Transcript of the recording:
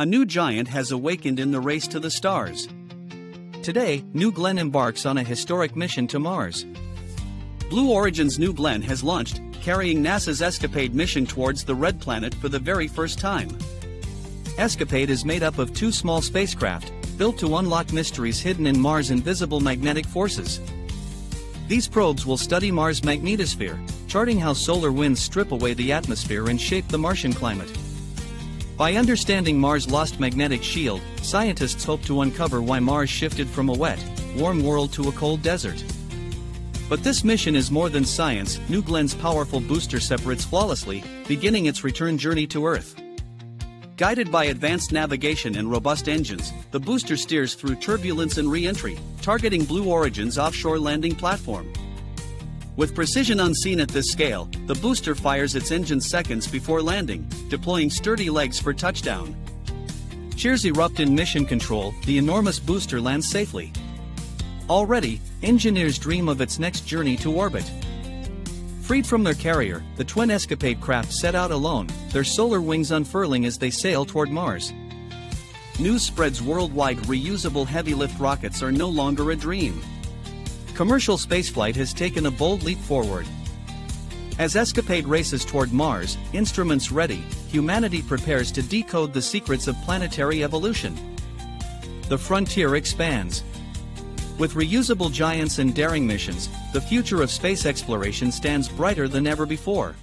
a new giant has awakened in the race to the stars. Today, New Glenn embarks on a historic mission to Mars. Blue Origin's New Glenn has launched, carrying NASA's Escapade mission towards the Red Planet for the very first time. Escapade is made up of two small spacecraft, built to unlock mysteries hidden in Mars' invisible magnetic forces. These probes will study Mars' magnetosphere, charting how solar winds strip away the atmosphere and shape the Martian climate. By understanding Mars' lost magnetic shield, scientists hope to uncover why Mars shifted from a wet, warm world to a cold desert. But this mission is more than science, New Glenn's powerful booster separates flawlessly, beginning its return journey to Earth. Guided by advanced navigation and robust engines, the booster steers through turbulence and re-entry, targeting Blue Origin's offshore landing platform. With precision unseen at this scale, the booster fires its engine seconds before landing, deploying sturdy legs for touchdown. Cheers erupt in mission control, the enormous booster lands safely. Already, engineers dream of its next journey to orbit. Freed from their carrier, the twin escapade craft set out alone, their solar wings unfurling as they sail toward Mars. News spreads worldwide reusable heavy lift rockets are no longer a dream commercial spaceflight has taken a bold leap forward. As Escapade races toward Mars, instruments ready, humanity prepares to decode the secrets of planetary evolution. The frontier expands. With reusable giants and daring missions, the future of space exploration stands brighter than ever before.